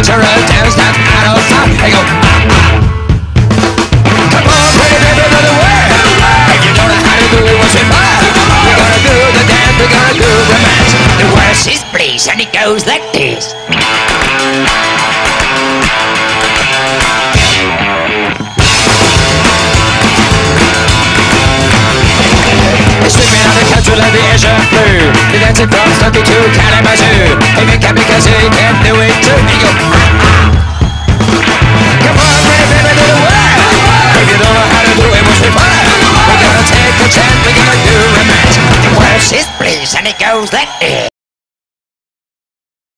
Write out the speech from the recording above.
dangerous dance that's out of go. Come on, baby. You know how to do it once in mine. We're gonna do the dance, we're gonna do the. The worst is and it goes like this. Sleeping on the couch with the Asian blue. The dancing drums don't be too caliber two. Even Kamikaze can't. Goes this.